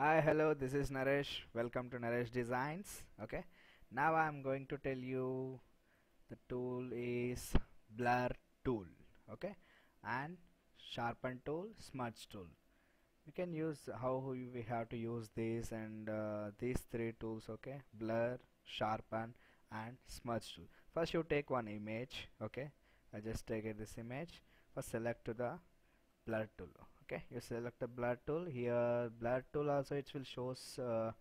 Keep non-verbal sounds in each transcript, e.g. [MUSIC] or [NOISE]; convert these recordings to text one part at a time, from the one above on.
Hi, hello, this is Naresh. Welcome to Naresh Designs. Okay, now I'm going to tell you the tool is blur tool. Okay, and sharpen tool, smudge tool. You can use how we have to use this and uh, these three tools. Okay, blur, sharpen, and smudge tool. First, you take one image. Okay, I just take this image. First, select to the blur tool okay you select the blur tool. Here blur tool also it will shows uh,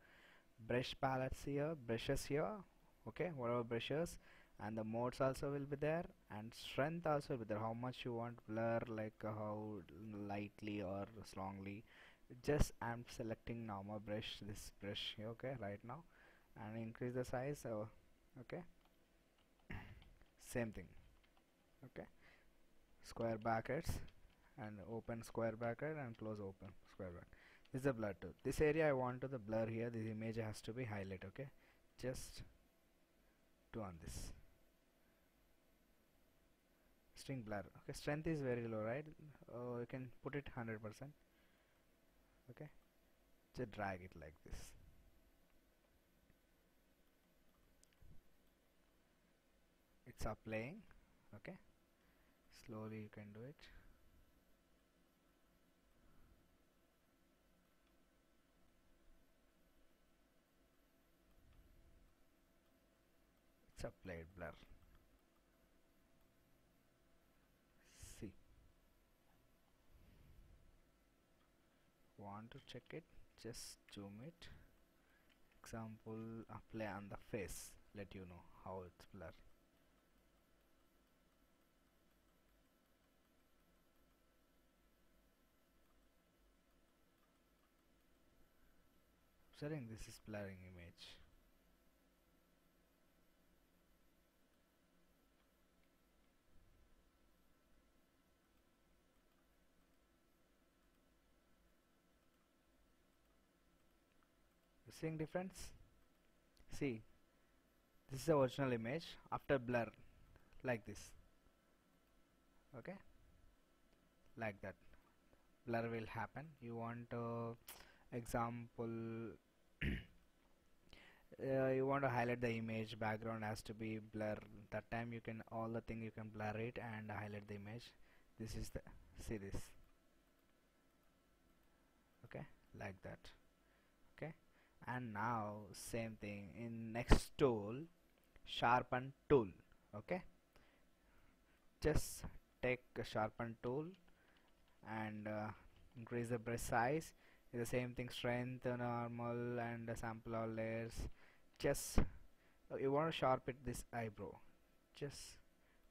brush palettes here brushes here. Okay whatever brushes. And the modes also will be there. And strength also will be there. How much you want blur like uh, how lightly or strongly. Just I'm selecting normal brush this brush okay right now. And increase the size okay. [COUGHS] Same thing. Okay. Square brackets and open square bracket and close open square bracket. This is the blur tool this area I want to the blur here. This image has to be highlight okay? Just do on this. String blur. Okay strength is very low right? Uh, you can put it 100% okay? Just drag it like this. It's applying okay? Slowly you can do it applied blur. See. Want to check it? Just zoom it. Example uh, apply on the face. Let you know how it's blur. Observing this is blurring image seeing difference? See this is the original image after blur like this. Okay? Like that. Blur will happen. You want uh, example [COUGHS] uh, you want to highlight the image background has to be blur. That time you can all the thing you can blur it and highlight the image. This is the see this. Okay? Like that and now same thing. In next tool sharpen tool. Okay? Just take a sharpen tool and uh, increase the brush size. The same thing strength normal and sample all layers. Just uh, you want to sharpen this eyebrow. Just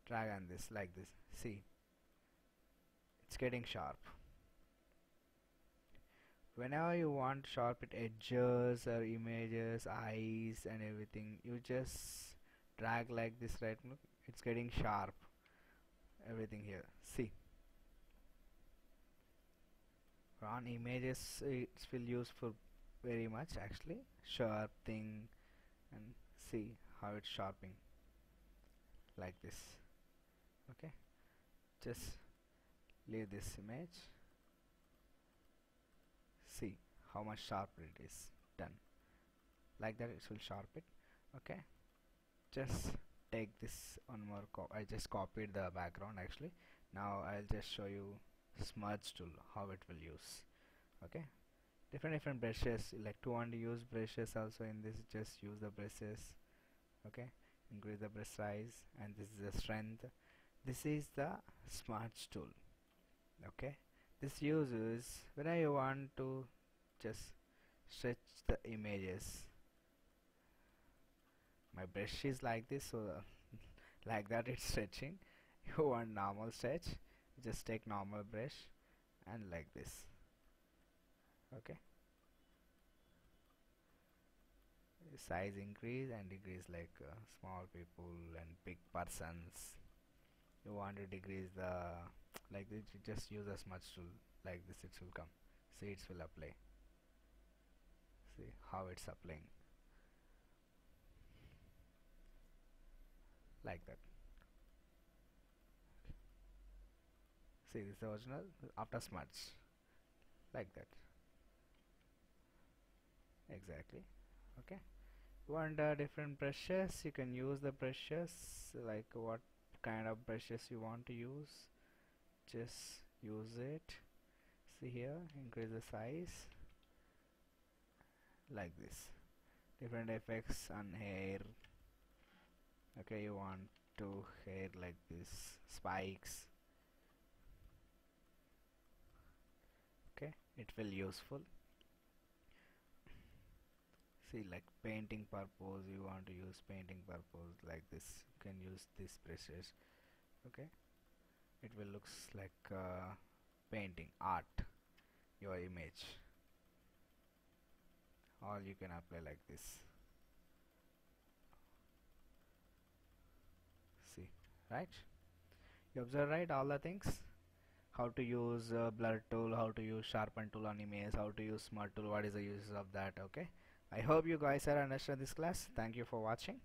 drag on this like this. See? It's getting sharp whenever you want sharpen edges or images eyes and everything you just drag like this right? Look it's getting sharp. Everything here. See? On images it will use for very much actually. Sharp thing. And see how it's sharpening. Like this. Okay? Just leave this image see how much sharper it is done. Like that it will sharpen okay? Just take this one more I just copied the background actually. Now I'll just show you smudge tool how it will use. Okay? Different different brushes like to want to use brushes also in this. Just use the brushes. Okay? Increase the brush size and this is the strength. This is the smudge tool. Okay this uses when I want to just stretch the images. My brush is like this so [LAUGHS] like that it's stretching. [LAUGHS] You want normal stretch just take normal brush and like this. Okay? Size increase and decrease like uh, small people and big persons. You want to decrease the like this you just use a smudge tool like this it will come. See it will apply. See how it's applying. Like that. See this is the original after smudge. Like that. Exactly. Okay. Want uh, different brushes you can use the brushes like what kind of brushes you want to use just use it. See here increase the size. Like this. Different effects on hair. Okay you want to hair like this. Spikes. Okay it will useful. See like painting purpose you want to use painting purpose like this. You can use this brushes okay it will looks like uh, painting art your image. All you can apply like this. See right? You observe right all the things? How to use uh, blur tool how to use sharpen tool on image how to use smudge tool what is the use of that okay? I hope you guys are understand this class. Thank you for watching